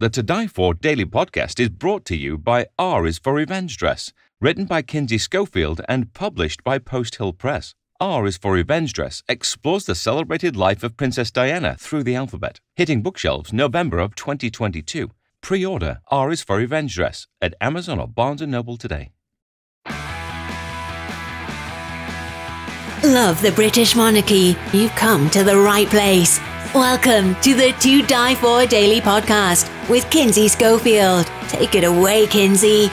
The To Di For Daily Podcast is brought to you by R is for Revenge Dress, written by Kinsey Schofield and published by Post Hill Press. R is for Revenge Dress explores the celebrated life of Princess Diana through the alphabet, hitting bookshelves November of 2022. Pre-order R is for Revenge Dress at Amazon or Barnes & Noble today. Love the British monarchy? You've come to the right place. Welcome to the To Di For Daily Podcast with Kinsey Schofield. Take it away, Kinsey.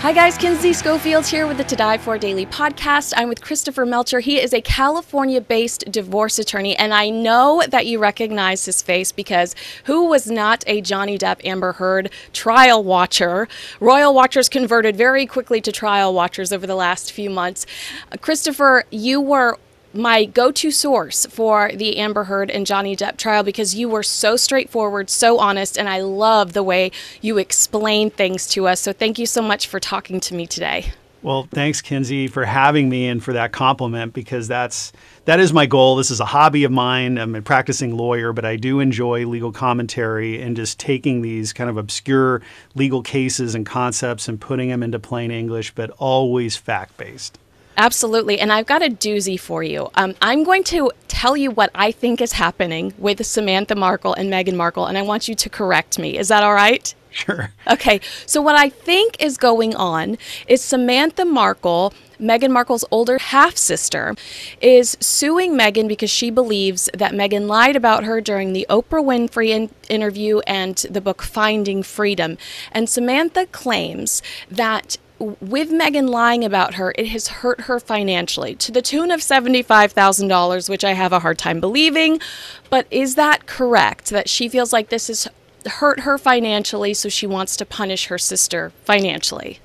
Hi, guys. Kinsey Schofield here with the To Di For Daily podcast. I'm with Christopher Melcher. He is a California based divorce attorney, and I know that you recognize his face because who was not a Johnny Depp Amber Heard trial watcher? Royal watchers converted very quickly to trial watchers over the last few months. Christopher, you were my go-to source for the Amber Heard and Johnny Depp trial because you were so straightforward, so honest, and I love the way you explain things to us. So thank you so much for talking to me today. Well, thanks, Kinsey, for having me and for that compliment because that's that is my goal. This is a hobby of mine. I'm a practicing lawyer, but I do enjoy legal commentary and just taking these kind of obscure legal cases and concepts and putting them into plain English, but always fact based. Absolutely. And I've got a doozy for you. Um, I'm going to tell you what I think is happening with Samantha Markle and Meghan Markle, and I want you to correct me. Is that all right? Sure. Okay. So, what I think is going on is Samantha Markle. Meghan Markle's older half sister is suing Meghan because she believes that Meghan lied about her during the Oprah Winfrey in- interview and the book Finding Freedom. And Samantha claims that with Meghan lying about her, it has hurt her financially to the tune of $75,000, which I have a hard time believing. But is that correct? That she feels like this has hurt her financially, so she wants to punish her sister financially?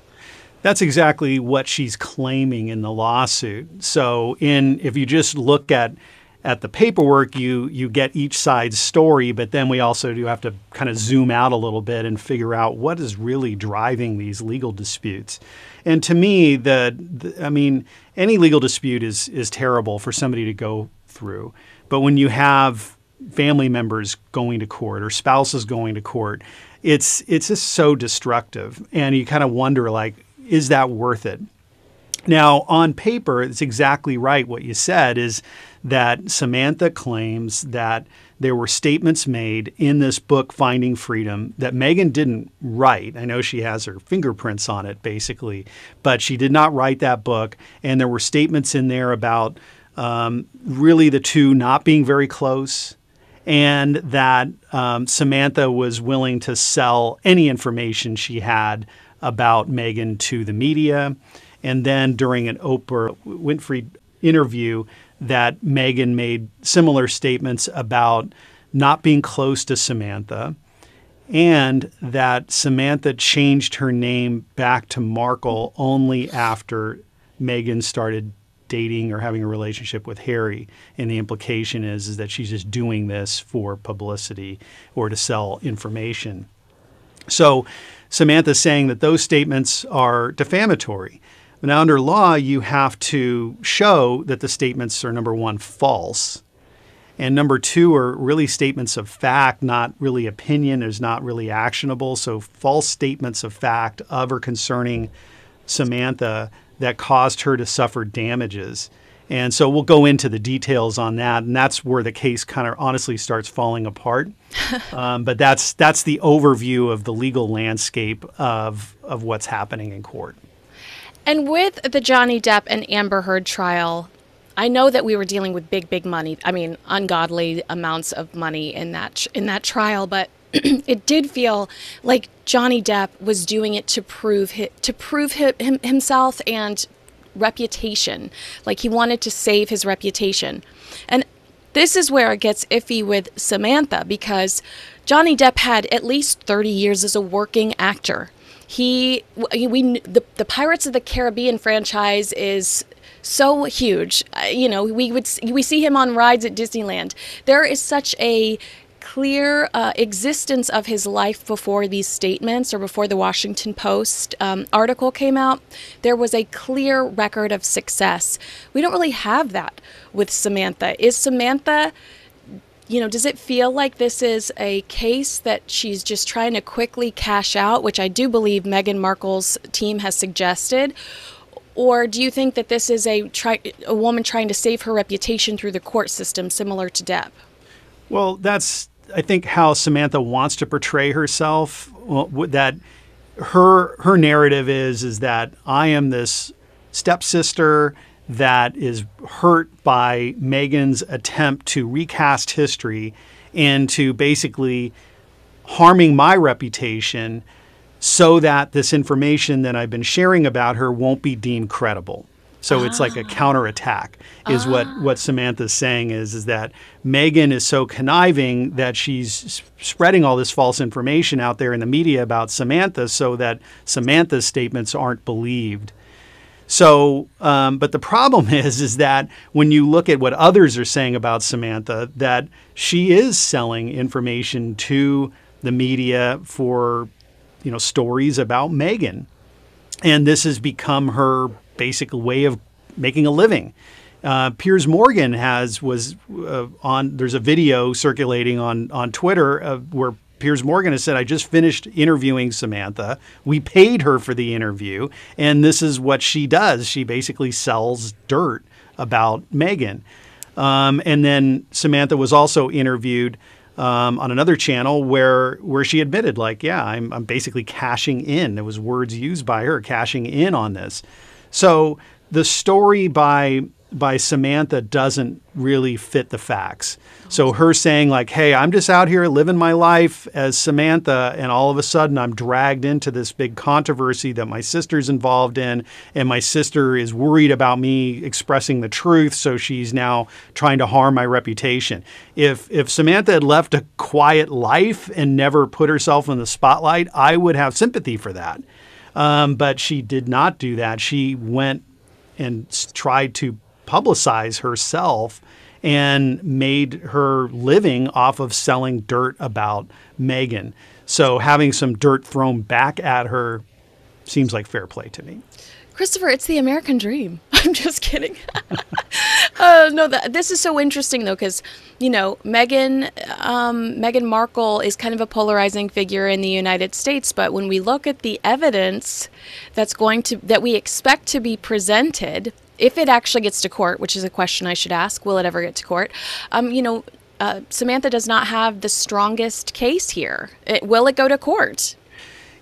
That's exactly what she's claiming in the lawsuit. So, in if you just look at at the paperwork, you you get each side's story, but then we also do have to kind of zoom out a little bit and figure out what is really driving these legal disputes. And to me, the, the I mean, any legal dispute is is terrible for somebody to go through. But when you have family members going to court or spouses going to court, it's it's just so destructive, and you kind of wonder like, is that worth it? Now, on paper, it's exactly right what you said is that Samantha claims that there were statements made in this book, Finding Freedom, that Meghan didn't write. I know she has her fingerprints on it, basically, but she did not write that book. And there were statements in there about um, really the two not being very close, and that um, Samantha was willing to sell any information she had about Meghan to the media. And then during an Oprah Winfrey interview, that Meghan made similar statements about not being close to Samantha and that Samantha changed her name back to Markle only after Meghan started dating or having a relationship with Harry. And the implication is, is that she's just doing this for publicity or to sell information. So Samantha's saying that those statements are defamatory. Now, under law, you have to show that the statements are number one, false. And number two are really statements of fact, not really opinion, is not really actionable. So, false statements of fact of or concerning Samantha that caused her to suffer damages. And so we'll go into the details on that, and that's where the case kind of honestly starts falling apart. um, but that's that's the overview of the legal landscape of of what's happening in court. And with the Johnny Depp and Amber Heard trial, I know that we were dealing with big, big money. I mean, ungodly amounts of money in that in that trial, but it did feel like Johnny Depp was doing it to prove to prove him, himself and reputation. Like he wanted to save his reputation. And this is where it gets iffy with Samantha because Johnny Depp had at least 30 years as a working actor. He we the the Pirates of the Caribbean franchise is so huge. Uh, you know, we would we see him on rides at Disneyland. There is such a clear uh, existence of his life before these statements or before the Washington Post um, article came out. There was a clear record of success. We don't really have that with Samantha. Is Samantha you know, does it feel like this is a case that she's just trying to quickly cash out, which I do believe Meghan Markle's team has suggested? Or do you think that this is a try, a woman trying to save her reputation through the court system, similar to Depp? Well, that's I think how Samantha wants to portray herself. Well, that her her narrative is is that I am this stepsister that is hurt by Meghan's attempt to recast history and to basically harming my reputation so that this information that I've been sharing about her won't be deemed credible. So it's like a ah. counterattack is what ah. what Samantha's saying is is that Meghan is so conniving that she's spreading all this false information out there in the media about Samantha so that Samantha's statements aren't believed. So, um, but the problem is, is that when you look at what others are saying about Samantha, that she is selling information to the media for, you know, stories about Meghan, and this has become her basic way of making a living. Uh, Piers Morgan has was uh, on. There's a video circulating on on Twitter where Piers Morgan has said, I just finished interviewing Samantha. We paid her for the interview, and this is what she does. She basically sells dirt about Meghan. Um, and then Samantha was also interviewed um, on another channel where where she admitted, like, yeah, I'm, I'm basically cashing in. There was words used by her, cashing in on this. So the story by by Samantha doesn't really fit the facts. So her saying like, "Hey, I'm just out here living my life as Samantha and all of a sudden I'm dragged into this big controversy that my sister's involved in and my sister is worried about me expressing the truth, so she's now trying to harm my reputation." If if Samantha had left a quiet life and never put herself in the spotlight, I would have sympathy for that. Um, but she did not do that. She went and tried to publicize herself and made her living off of selling dirt about Meghan. So having some dirt thrown back at her seems like fair play to me. Christopher, it's the American dream. I'm just kidding. uh, no, the, this is so interesting though, because you know Meghan um, Meghan Markle is kind of a polarizing figure in the United States, but when we look at the evidence that's going to that we expect to be presented, if it actually gets to court, which is a question I should ask, will it ever get to court? Um, you know, uh, Samantha does not have the strongest case here. It, will it go to court?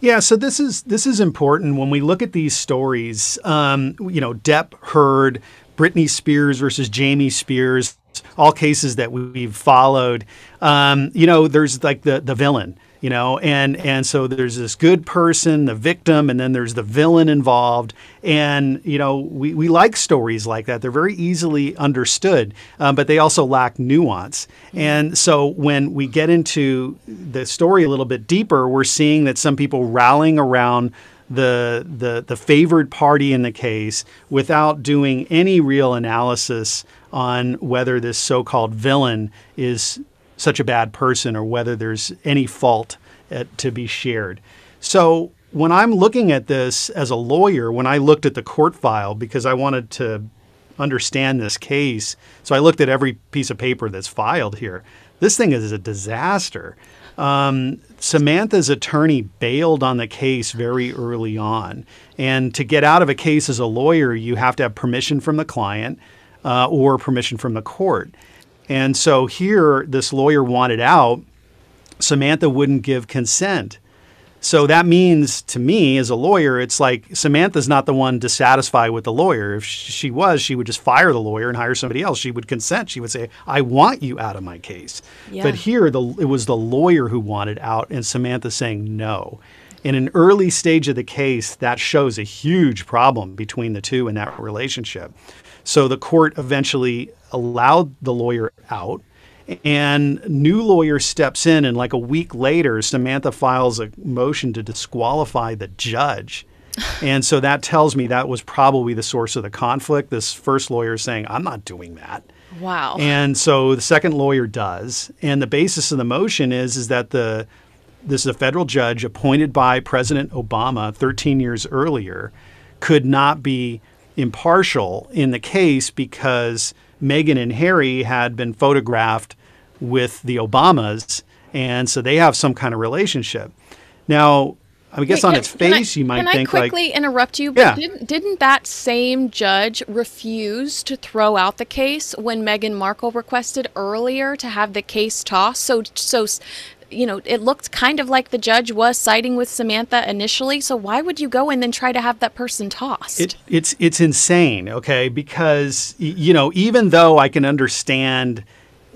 Yeah, so this is this is important when we look at these stories. Um, you know, Depp Heard Britney Spears versus Jamie Spears, all cases that we've followed. Um, you know, there's like the the villain you know and and so there's this good person the victim and then there's the villain involved. And you know we, we like stories like that. They're very easily understood um, but they also lack nuance. And so when we get into the story a little bit deeper we're seeing that some people rallying around the the the favored party in the case without doing any real analysis on whether this so-called villain is such a bad person or whether there's any fault at, to be shared. So when I'm looking at this as a lawyer, when I looked at the court file because I wanted to understand this case, so I looked at every piece of paper that's filed here. This thing is a disaster. Um, Samantha's attorney bailed on the case very early on. And to get out of a case as a lawyer, you have to have permission from the client uh, or permission from the court. And so here, this lawyer wanted out. Samantha wouldn't give consent. So that means to me as a lawyer, it's like Samantha's not the one dissatisfied with the lawyer. If she was, she would just fire the lawyer and hire somebody else. She would consent. She would say, "I want you out of my case." Yeah. But here, the, it was the lawyer who wanted out, and Samantha saying no. In an early stage of the case, that shows a huge problem between the two in that relationship. So the court eventually allowed the lawyer out. And new lawyer steps in, and like a week later, Samantha files a motion to disqualify the judge. and so that tells me that was probably the source of the conflict. This first lawyer saying, I'm not doing that. Wow. And so the second lawyer does. And the basis of the motion is, is that the this is a federal judge appointed by President Obama 13 years earlier could not be impartial in the case because Meghan and Harry had been photographed with the Obamas, and so they have some kind of relationship. Now, I guess Wait, on can- its can I- face, you might can think I like, quickly interrupt you? But Yeah. didn't, didn't that same judge refuse to throw out the case when Meghan Markle requested earlier to have the case tossed? So, so, you know, it looked kind of like the judge was siding with Samantha initially. So why would you go and then try to have that person tossed? It, it's it's insane, okay? Because you know, even though I can understand,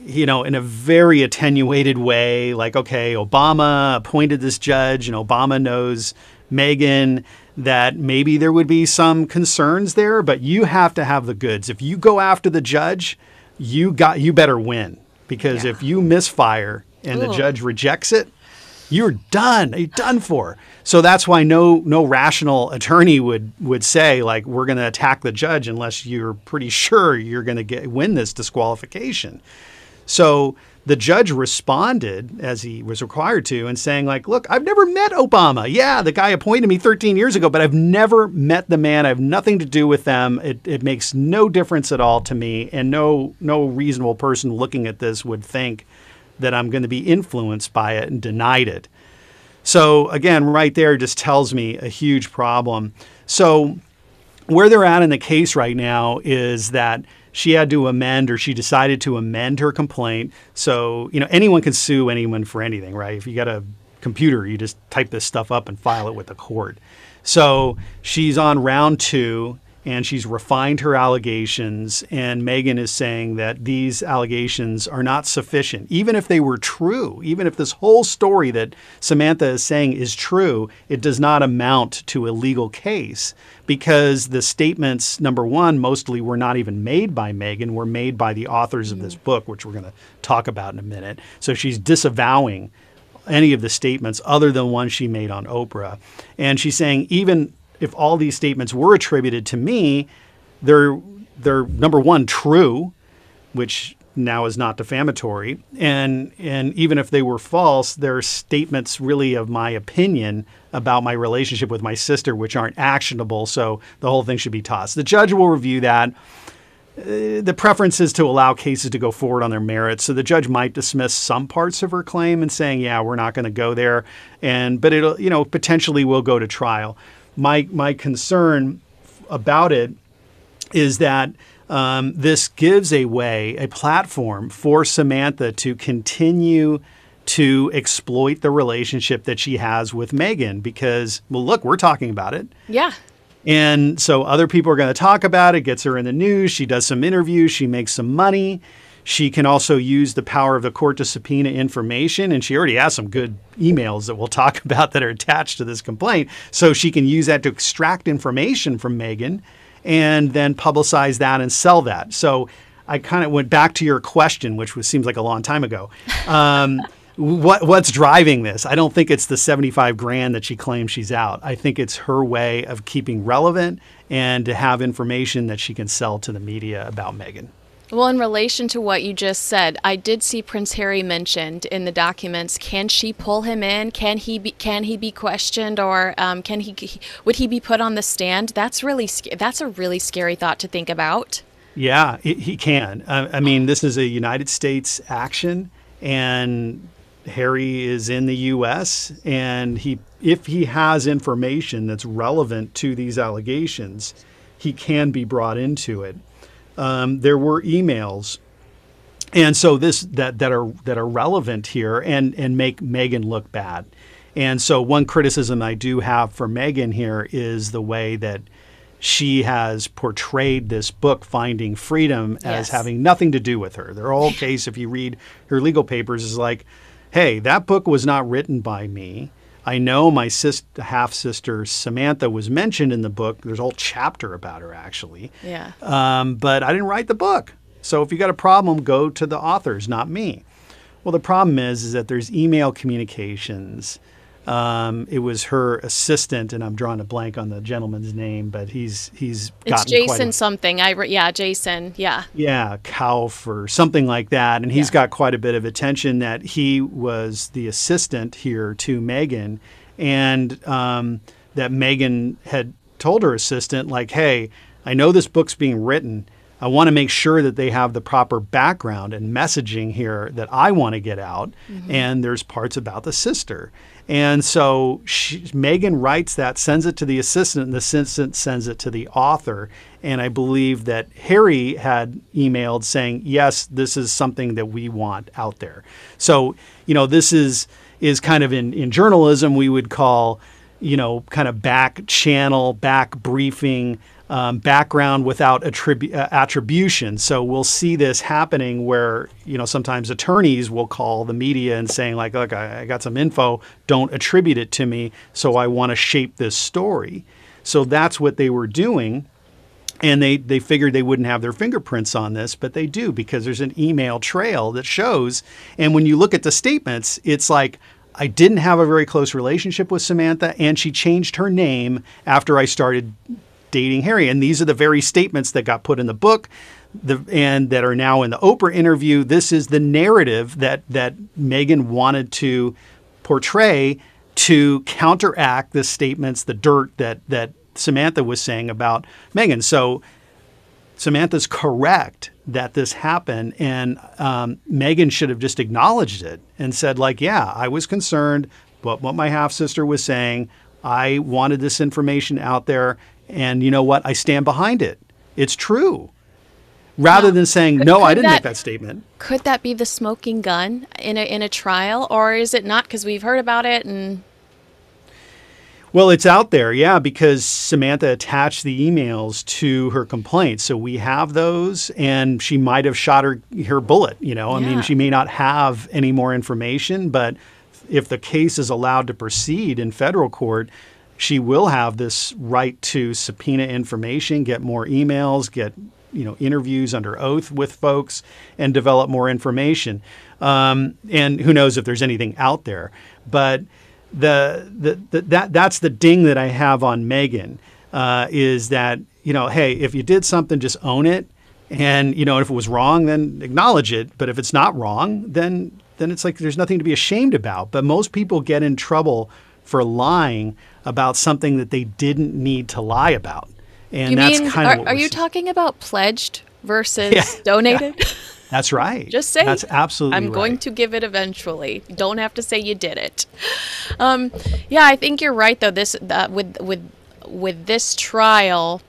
you know, in a very attenuated way, like okay, Obama appointed this judge, and Obama knows Meghan, that maybe there would be some concerns there, but you have to have the goods. If you go after the judge, you got you better win because Yeah. if you misfire and the judge rejects it, you're done. You're done for. So that's why no no rational attorney would would say like we're going to attack the judge unless you're pretty sure you're going to get win this disqualification. So the judge responded as he was required to and saying like, "Look, I've never met Obama. Yeah, the guy appointed me 13 years ago, but I've never met the man. I have nothing to do with them. It, it makes no difference at all to me, and no no reasonable person looking at this would think that I'm going to be influenced by it and denied it." So again, right there just tells me a huge problem. So where they're at in the case right now is that she had to amend or she decided to amend her complaint. So, you know, anyone can sue anyone for anything, right? If you got a computer, you just type this stuff up and file it with the court. So she's on round two and she's refined her allegations. And Meghan is saying that these allegations are not sufficient. Even if they were true, even if this whole story that Samantha is saying is true, it does not amount to a legal case because the statements, number one, mostly were not even made by Meghan, were made by the authors of this mm. book, which we're going to talk about in a minute. So she's disavowing any of the statements other than one she made on Oprah. And she's saying even if all these statements were attributed to me, they're they're number one true, which now is not defamatory, and and even if they were false, they're statements really of my opinion about my relationship with my sister, which aren't actionable. So the whole thing should be tossed. The judge will review that uh, the preference is to allow cases to go forward on their merits. So the judge might dismiss some parts of her claim and saying, "Yeah, we're not going to go there," and but it'll you know potentially will go to trial. My my concern about it is that um, this gives a way, a platform for Samantha to continue to exploit the relationship that she has with Meghan because, well, look, we're talking about it. yeah. And so other people are going to talk about it, gets her in the news. She does some interviews, she makes some money. She can also use the power of the court to subpoena information. And she already has some good emails that we'll talk about that are attached to this complaint. So she can use that to extract information from Meghan and then publicize that and sell that. So I kind of went back to your question, which was, seems like a long time ago. Um, what what's driving this? I don't think it's the 75 grand that she claims she's out. I think it's her way of keeping relevant and to have information that she can sell to the media about Meghan. Well, in relation to what you just said, I did see Prince Harry mentioned in the documents. Can she pull him in? Can he be? Can he be questioned, or um, can he? Would he be put on the stand? That's really. That's a really scary thought to think about. Yeah, he, can. Uh, I mean, this is a United States action, and Harry is in the U.S. and he, if he has information that's relevant to these allegations, he can be brought into it. Um, there were emails, and so this that that are that are relevant here and and make Meghan look bad. And so one criticism I do have for Meghan here is the way that she has portrayed this book, Finding Freedom, as Yes. having nothing to do with her. Their whole case, if you read her legal papers, is like, hey, that book was not written by me. I know my sis- half sister Samantha was mentioned in the book. There's a whole chapter about her, actually. Yeah. Um, but I didn't write the book. So if you got a problem, go to the authors, not me. Well, the problem is, is that there's email communications. Um, it was her assistant, and I'm drawing a blank on the gentleman's name, but he's he's It's Jason a, something. I re- yeah, Jason. Yeah. yeah, Kauf or something like that. And he's Yeah. got quite a bit of attention that he was the assistant here to Meghan and um, that Meghan had told her assistant, like, hey, I know this book's being written, I want to make sure that they have the proper background and messaging here that I want to get out. Mm-hmm. And there's parts about the sister. And so she, Meghan writes that, sends it to the assistant, and the assistant sends it to the author. And I believe that Harry had emailed saying, yes, this is something that we want out there. So, you know, this is is kind of in, in journalism we would call, you know, kind of back channel, back briefing um, background without attribu- uh, attribution. So we'll see this happening where you know sometimes attorneys will call the media and saying like, "Look, I, I got some info. Don't attribute it to me. So I want to shape this story." So that's what they were doing. And they, they figured they wouldn't have their fingerprints on this, but they do because there's an email trail that shows. And when you look at the statements, it's like, I didn't have a very close relationship with Samantha, and she changed her name after I started dating Harry. And these are the very statements that got put in the book. The, and that are now in the Oprah interview. This is the narrative that that Meghan wanted to portray to counteract the statements, the dirt that that Samantha was saying about Meghan. So Samantha's correct that this happened, and um, Meghan should have just acknowledged it and said, like, yeah, I was concerned, but what my half sister was saying. I wanted this information out there. And you know what? I stand behind it. It's true. Rather than saying, no, I didn't that, make that statement. Could that be the smoking gun in a, in a trial? Or is it not? Because we've heard about it and. Well, it's out there, yeah, because Samantha attached the emails to her complaint. So we have those, and she might have shot her, her bullet. You know, I mean, she may not have any more information, but if the case is allowed to proceed in federal court, she will have this right to subpoena information, get more emails, get you know interviews under oath with folks, and develop more information. Um, and who knows if there's anything out there, but the, the, the that that's the ding that I have on Meghan uh, is that you know hey if you did something just own it. And you know if it was wrong then acknowledge it. But if it's not wrong then then it's like there's nothing to be ashamed about. But most people get in trouble for lying about something that they didn't need to lie about. And you that's mean, kind are, of Are you saying. talking about pledged versus yeah. donated? Yeah. That's right. Just say that's absolutely. I'm right. going to give it eventually. Don't have to say you did it. Um, yeah, I think you're right though. This uh, with with with this trial,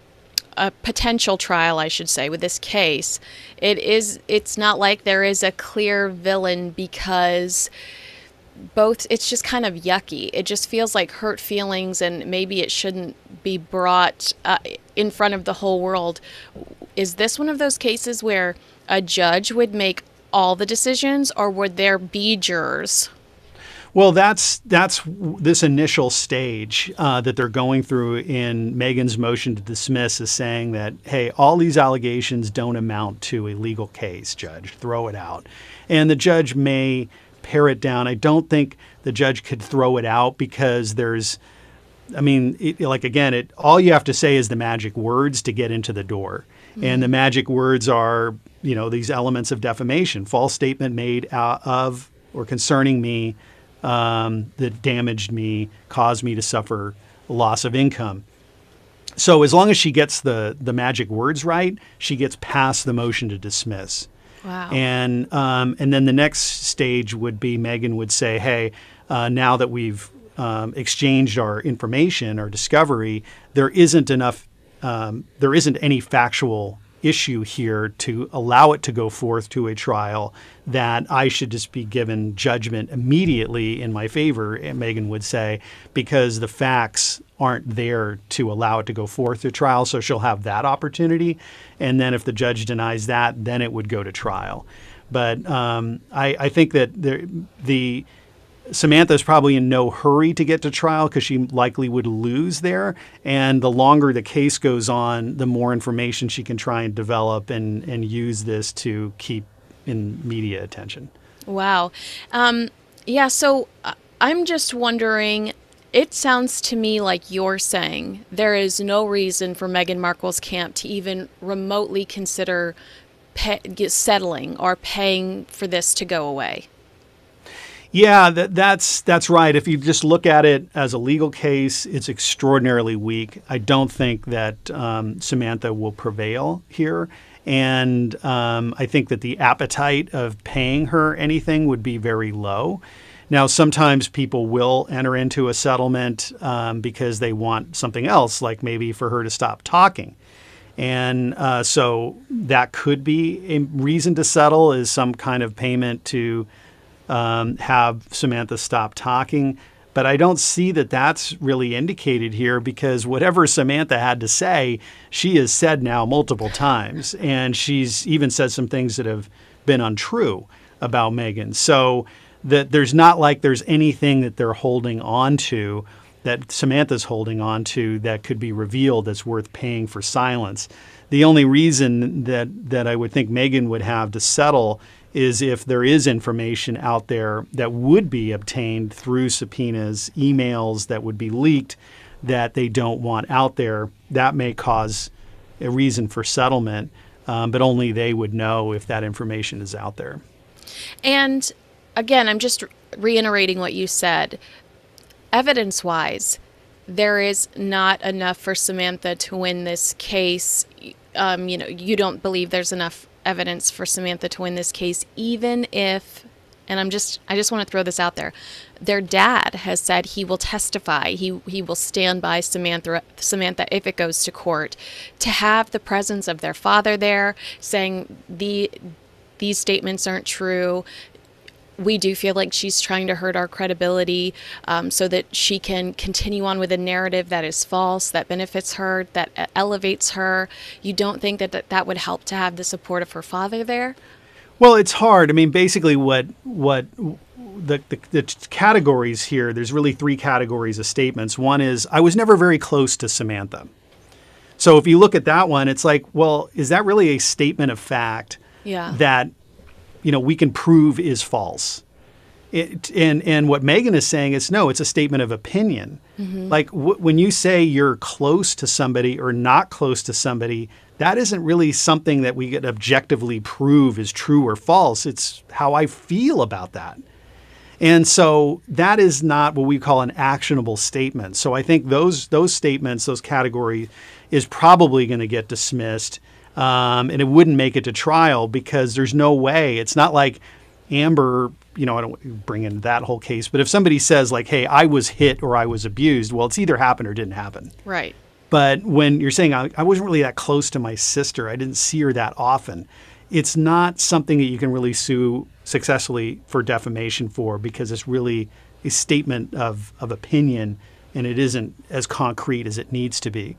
a potential trial, I should say, with this case, it is. It's not like there is a clear villain because both it's just kind of yucky. It just feels like hurt feelings and maybe it shouldn't be brought uh, in front of the whole world. Is this one of those cases where a judge would make all the decisions or would there be jurors? Well, that's that's this initial stage uh, that they're going through in Meghan's motion to dismiss is saying that hey, all these allegations don't amount to a legal case, judge. Throw it out, and the judge may pare it down. I don't think the judge could throw it out because there's, I mean, it, like again, it all you have to say is the magic words to get into the door, mm-hmm. and the magic words are you know these elements of defamation, false statement made of or concerning me um, that damaged me, caused me to suffer loss of income. So as long as she gets the the magic words right, she gets past the motion to dismiss. Wow. And um, and then the next stage would be Meghan would say, "Hey, uh, now that we've um, exchanged our information, our discovery, there isn't enough, um, there isn't any factual issue here to allow it to go forth to a trial that I should just be given judgment immediately in my favor, Meghan would say, because the facts aren't there to allow it to go forth to trial. So she'll have that opportunity. And then if the judge denies that, then it would go to trial. But um, I, I, think that the, the Samantha is probably in no hurry to get to trial because she likely would lose there. And the longer the case goes on, the more information she can try and develop and, and use this to keep in media attention. Wow. Um, yeah, so uh, I'm just wondering. It sounds to me like you're saying there is no reason for Meghan Markle's camp to even remotely consider pay, settling or paying for this to go away. Yeah, that, that's that's right. If you just look at it as a legal case, it's extraordinarily weak. I don't think that um, Samantha will prevail here. And um, I think that the appetite of paying her anything would be very low. Now, sometimes people will enter into a settlement um, because they want something else, like maybe for her to stop talking. And uh, so that could be a reason to settle is some kind of payment to um, have Samantha stop talking. But I don't see that that's really indicated here because whatever Samantha had to say, she has said now multiple times. And she's even said some things that have been untrue about Meghan. So that there's not like there's anything that they're holding on to that Samantha's holding on to that could be revealed that's worth paying for silence. The only reason that that I would think Meghan would have to settle is if there is information out there that would be obtained through subpoenas, emails that would be leaked that they don't want out there. That may cause a reason for settlement, um, but only they would know if that information is out there. And again, I'm just reiterating what you said evidence wise, there is not enough for Samantha to win this case. Um, you know, you don't believe there's enough evidence for Samantha to win this case, even if, and I'm just, I just want to throw this out there. Their dad has said he will testify. He he will stand by Samantha Samantha if it goes to court. To have the presence of their father there saying the these statements aren't true we do feel like she's trying to hurt our credibility um, so that she can continue on with a narrative that is false, that benefits her, that elevates her. You don't think that, that that would help to have the support of her father there? Well, it's hard. I mean, basically, what what the, the, the categories here. There's really three categories of statements. One is I was never very close to Samantha. So if you look at that one, it's like, well, is that really a statement of fact? Yeah. That you know, we can prove is false. It, and and what Meghan is saying is no, it's a statement of opinion. Mm-hmm. Like w- when you say you're close to somebody or not close to somebody, that isn't really something that we could objectively prove is true or false. It's how I feel about that. And so that is not what we call an actionable statement. So I think those those statements, those categories, is probably going to get dismissed um, and it wouldn't make it to trial because there's no way. It's not like Amber, you know, I don't bring in that whole case, but if somebody says like, "Hey, I was hit or I was abused," well, it's either happened or didn't happen. Right. But when you're saying I, I wasn't really that close to my sister, I didn't see her that often. It's not something that you can really sue successfully for defamation for because it's really a statement of, of opinion and it isn't as concrete as it needs to be.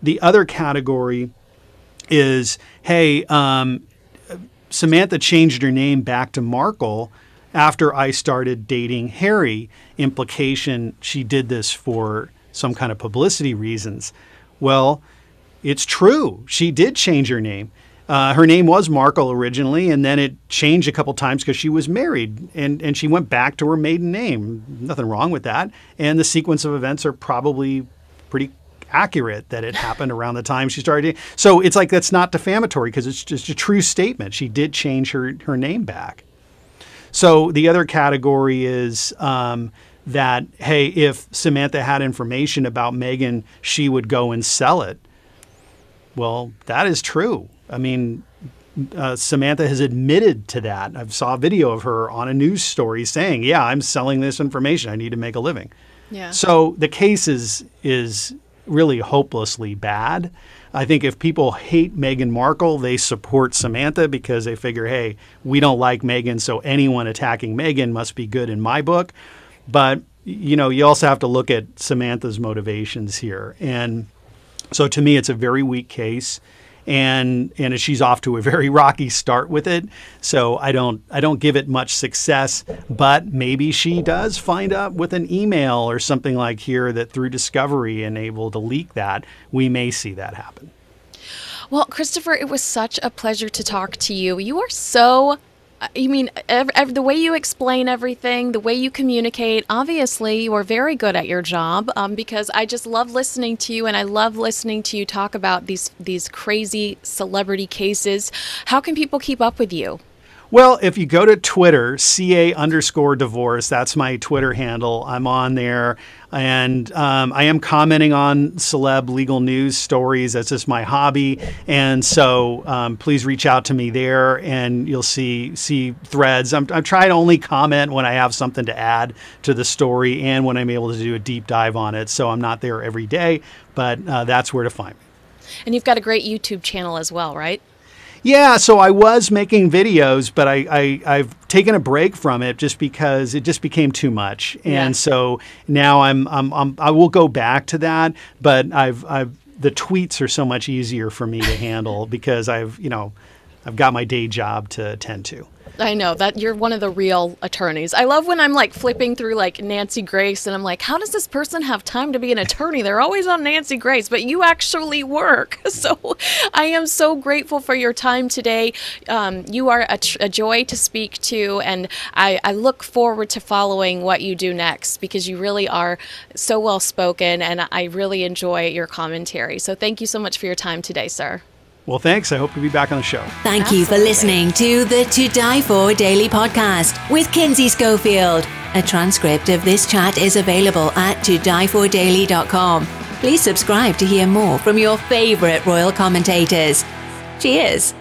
The other category is hey, um, Samantha changed her name back to Markle after I started dating Harry. Implication she did this for some kind of publicity reasons. Well, it's true. She did change her name. Uh, her name was Markle originally, and then it changed a couple times because she was married, and, and she went back to her maiden name. Nothing wrong with that. And the sequence of events are probably pretty accurate that it happened around the time she started. So it's like that's not defamatory because it's just a true statement. She did change her her name back. So the other category is um, that hey, if Samantha had information about Meghan, she would go and sell it. Well, that is true. I mean, uh, Samantha has admitted to that. I saw a video of her on a news story saying, "Yeah, I'm selling this information. I need to make a living." Yeah. So the case is is really hopelessly bad. I think if people hate Meghan Markle, they support Samantha because they figure, hey, we don't like Meghan, so anyone attacking Meghan must be good in my book. But you know, you also have to look at Samantha's motivations here. And so to me, it's a very weak case and and she's off to a very rocky start with it. So I don't I don't give it much success, but maybe she does find out with an email or something like here that through discovery and able to leak that, we may see that happen. Well, Christopher, it was such a pleasure to talk to you. You are so you mean the way you explain everything, the way you communicate. Obviously, you are very good at your job um, because I just love listening to you, and I love listening to you talk about these these crazy celebrity cases. How can people keep up with you? Well, if you go to Twitter, CA underscore divorce, that's my Twitter handle. I'm on there. And um, I am commenting on celeb legal news stories. That's just my hobby. And so um, please reach out to me there and you'll see see threads. I'm, I'm trying to only comment when I have something to add to the story and when I'm able to do a deep dive on it. So I'm not there every day, but uh, that's where to find me. And you've got a great YouTube channel as well, right? Yeah, so I was making videos, but I, I have taken a break from it just because it just became too much, and yeah. so now I'm, I'm, I'm I will go back to that, but I've I've the tweets are so much easier for me to handle because I've you know I've got my day job to attend to. I know that you're one of the real attorneys. I love when I'm like flipping through like Nancy Grace and I'm like, how does this person have time to be an attorney? They're always on Nancy Grace, but you actually work. So I am so grateful for your time today. Um, you are a, a, joy to speak to, and I, I look forward to following what you do next because you really are so well spoken, and I really enjoy your commentary. So thank you so much for your time today, sir. Well, thanks. I hope to be back on the show. Thank Absolutely. you for listening to the To Di For Daily podcast with Kinsey Schofield. A transcript of this chat is available at todifordaily.com. Please subscribe to hear more from your favorite royal commentators. Cheers.